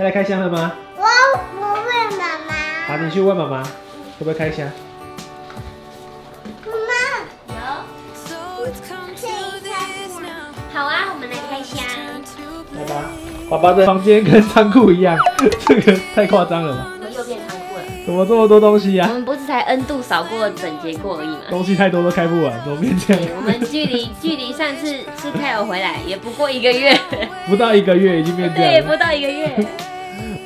要来开箱了吗？我我问妈妈。好，你去问妈妈，会不会开箱？妈妈，有，这一下好啊，我们来开箱。来吧，爸爸的房间跟仓库一样，这个太夸张了吧？我们又变仓库了。怎么这么多东西呀、我们不是才 N 度扫过整洁过而已吗？东西太多都开不完，怎么变这对，样？我们距离 距离上次吃泰尔回来也不过一个月，不到一个月已经变这对，样了，不到一个月，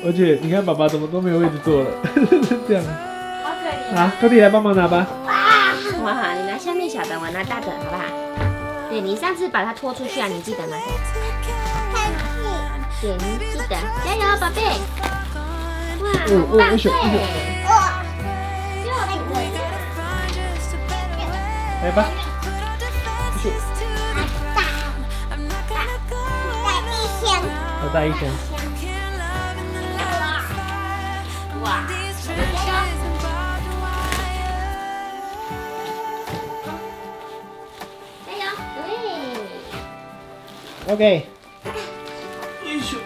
而且你看爸爸怎么都没有位置坐了，这样。好可怜。啊，科迪来帮忙拿吧。哇，好你拿下面小的，我拿大的，好不好？对你上次把它拖出去啊，你记得吗？对，你记得，加油，宝贝！哇，哦很棒哦我选对我。就那个。来吧。去，大大一箱。再带一箱。哇，加油！对， OK。よいしょ。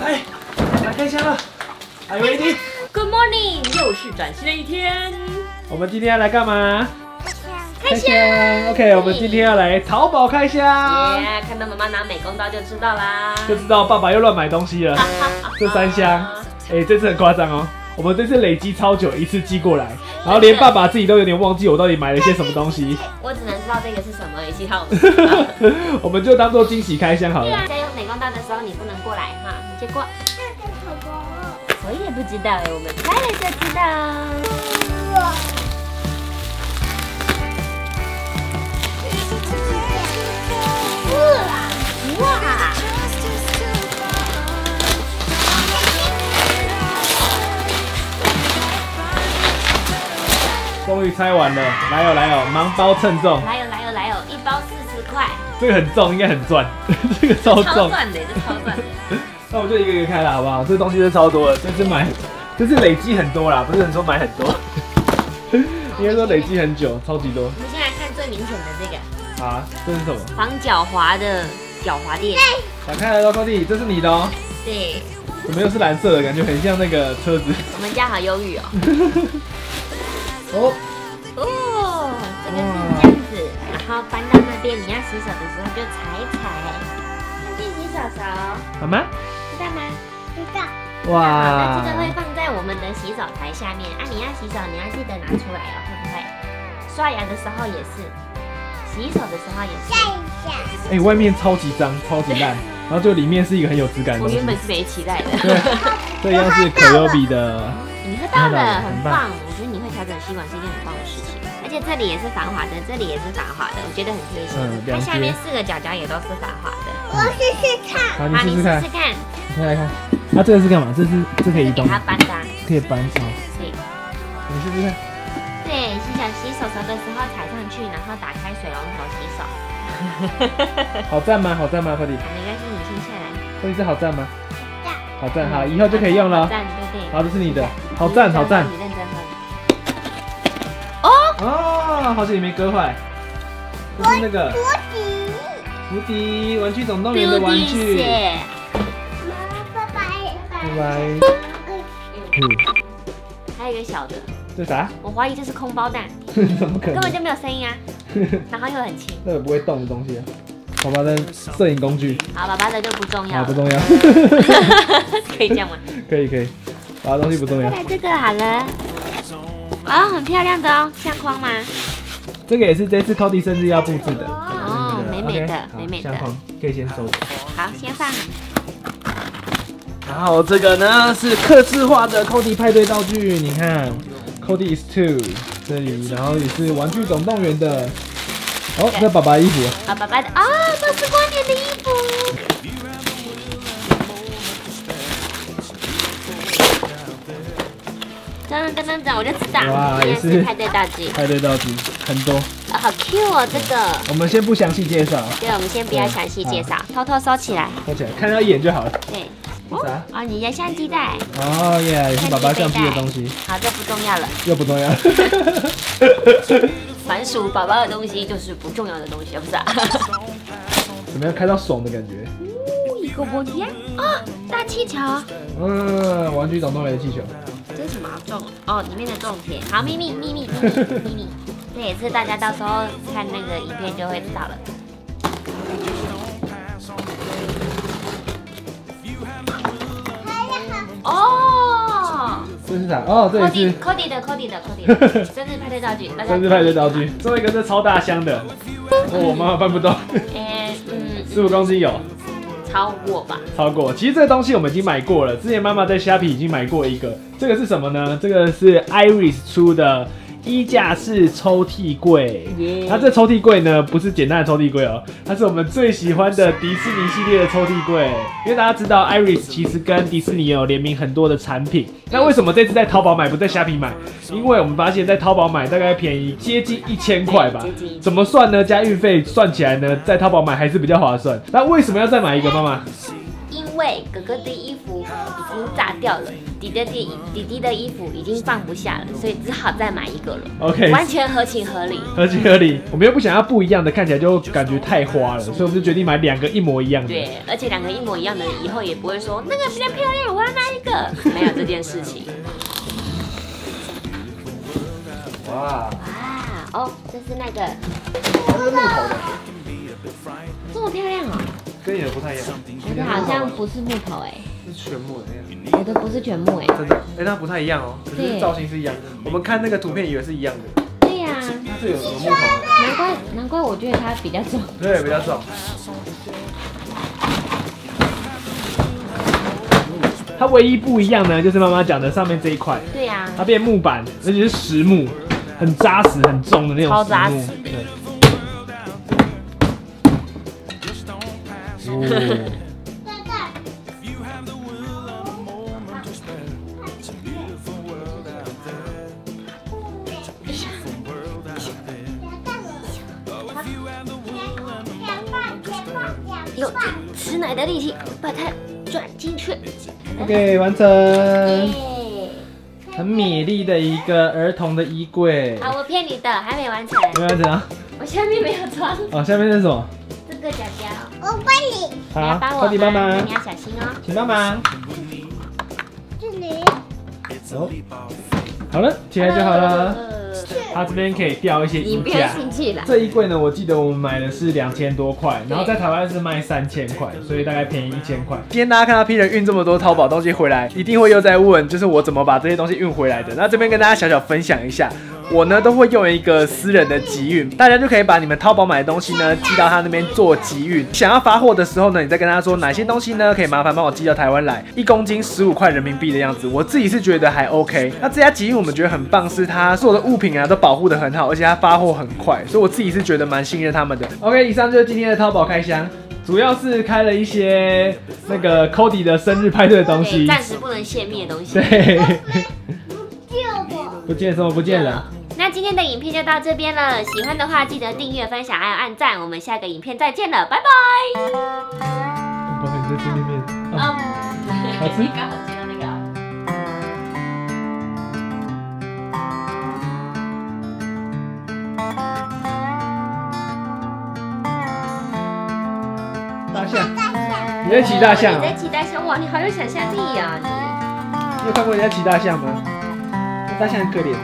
来，来开箱了。Are you ready？ Good morning，又是崭新的一天。我们今天要来干嘛？开箱。 OK，我们今天要来淘宝开箱，耶，看到妈妈拿美工刀就知道啦。就知道爸爸又乱买东西了。这三箱， 哎、这次很夸张哦。我们这次累积超久，一次寄过来，然后连爸爸自己都有点忘记我到底买了些什么东西，我只能知道这个是什么，其他我不知道。我们就当做惊喜开箱好了。在用美工刀的时候，你不能过来哈。结果那个什么？我也不知道哎，我们猜了就知道。终于拆完了，来哦来哦，盲包称重，来有来有来有，一包四十块，这个很重，应该很赚，这个超超重。赚的，这超赚的。那我就一个一个开了，好不好？这东西是超多的，这次买，这次累积很多啦，不是很说买很多，应该说累积很久，超级多。我们先来看最明显的这个啊，这是什么？防脚滑的脚滑垫，打开来了，高弟，这是你的哦。对怎么又是蓝色的？感觉很像那个车子。我们家好忧郁哦。哦，哦，这个是这样子，然后搬到那边，你要洗手的时候就踩一踩，看去洗手手，好吗。知道吗？知道。哇，那这个会，放在我们的洗手台下面啊，你要洗手，你要记得拿出来哦，会不会？刷牙的时候也是，洗手的时候也是。下一下。哎、外面超级脏，超级烂，然后就里面是一个很有质感的东西我原。本是没期待的。对，这样是可优比的。你喝到了了，很很棒棒。我觉得你会调整吸管是一件很棒的事情，而且这里也是防滑的，这里也是防滑的，我觉得很贴心。嗯它下面四个角角也都是防滑的。我试试看。好，你试试看试试，看，你看来看。啊，这个是干嘛？这是这可以移动，给它搬的啊。可以搬哦。对你试试看。对，洗手洗手手的时候踩上去，然后打开水龙头洗手。好赞吗？好赞吗？快点，好，没关系，你先下来。快点，这好赞吗？赞好赞，好，以后就可以用了。好，这是你的，好赞，好赞。你认真喝。哦，好久你没割坏。这是那个。无敌玩具总动员的玩具。拜拜。拜拜。嗯，还有一个小的，这啥？我怀疑这是空包蛋，怎么可能根本？就没有声音啊，然后又很轻。那个不会动的东西啊。爸爸的摄影工具，好，爸爸的就不重要啊，了，不重要。可以这样吗？可以可以，爸爸的东西不重要。再来这个好了，哦，很漂亮的哦，相框吗？这个也是这次 Cody 生日要布置的。哦美美的美美的相框可以先收着。好，先放。然后这个呢是刻字化的 Cody 派对道具，你看 Cody is two 这里，然后也是玩具总动员的。哦，这爸爸衣服，啊，爸爸的啊，都是光年的衣服。噔噔噔噔，我就知道，哇也是派对道具，派对道具很多。啊，好 Q 哦，这个。我们先不详细介绍，对，我们先不要详细介绍，偷偷收起来。收起来看到一眼就好了。对，这啥？哦，你的相机袋，哦耶，也是爸爸相机的东西，好，这不重要了。又不重要。凡属宝宝的东西就是不重要的东西，不是啊？怎么样？开到爽的感觉？哦一个波天啊，哦，大气球，嗯，玩具总动员的气球。这是什么啊种？哦，里面的种田。好，秘密，秘密，秘密，秘密。这也是大家到时候看那个影片就会知道了。哦这是啥？哦，这也是，Cody，Cody 的，Cody 的，Cody 的，生日派对道具，大家生日派对道具。最后一个是超大箱的，哦，我妈妈搬不动，哎，嗯，十五公斤有。超过吧？超过。其实这个东西我们已经买过了，之前妈妈在虾皮已经买过一个。这个是什么呢？这个是 Iris 出的衣架式抽屉柜。它这抽屉柜呢，不是简单的抽屉柜哦，它是我们最喜欢的迪士尼系列的抽屉柜。因为大家知道 Iris 其实跟迪士尼有联名很多的产品。那为什么这次在淘宝买不在虾皮买？因为我们发现，在淘宝买大概便宜接近一千块吧。怎么算呢？加运费算起来呢，在淘宝买还是比较划算。那为什么要再买一个，妈妈？哥哥的衣服已经炸掉了，弟弟的弟弟的衣服已经放不下了，所以只好再买一个了。OK，完全合情合理。合情合理。我们又不想要不一样的，看起来就感觉太花了，所以我们就决定买两个一模一样的。对，而且两个一模一样的，以后也不会说那个比较漂亮，我要那一个，没有这件事情。哇哇哦，这是那个，它是木头的，这么漂亮哦，跟你的不太一样，我的好像不是木头哎，是全木的，我的不是全木哎，真的，哎，那不太一样哦，只是造型是一样的。我们看那个图片以为是一样的，对呀，它是有什么木头？难怪难怪我觉得它比较重，对，比较重。它唯一不一样呢，就是妈妈讲的上面这一块，对呀，它变木板，而且是实木。很扎实、很重的那种，超扎实。对。用吃奶的力气把它转进去。OK，完成。很美丽的一个儿童的衣柜。好，我骗你的，还没完成。没完成啊？我下面没有装。哦，下面是什么？这个夹夹。我帮你。好，快点帮忙。你要小心哦。请帮忙。这里。走。好了，起来就好了。它这边可以吊一些衣架。这衣柜呢，我记得我们买的是两千多块，然后在台湾是卖三千块，所以大概便宜一千块。今天大家看到 P 人运这么多淘宝东西回来，一定会又在问，就是我怎么把这些东西运回来的。那这边跟大家小小分享一下。我呢都会用一个私人的集运，大家就可以把你们淘宝买的东西呢寄到他那边做集运。想要发货的时候呢，你再跟他说哪些东西呢可以麻烦帮我寄到台湾来，一公斤十五块人民币的样子。我自己是觉得还 OK。那这家集运我们觉得很棒，是它所有的物品啊都保护的很好，而且它发货很快，所以我自己是觉得蛮信任他们的。OK，以上就是今天的淘宝开箱，主要是开了一些那个 Cody 的生日派对的东西，暂时不能泄密的东西。对，不见了，不见什么不见了。那今天的影片就到这边了，喜欢的话记得订阅、分享还有按赞，我们下个影片再见了，拜拜。宝贝，你在吃面面？嗯，好吃。刚好接到那个。大象。你在骑大象？你在骑大象？哇，你好有想象力啊！你。你有看过人家骑大象吗？大象很可怜。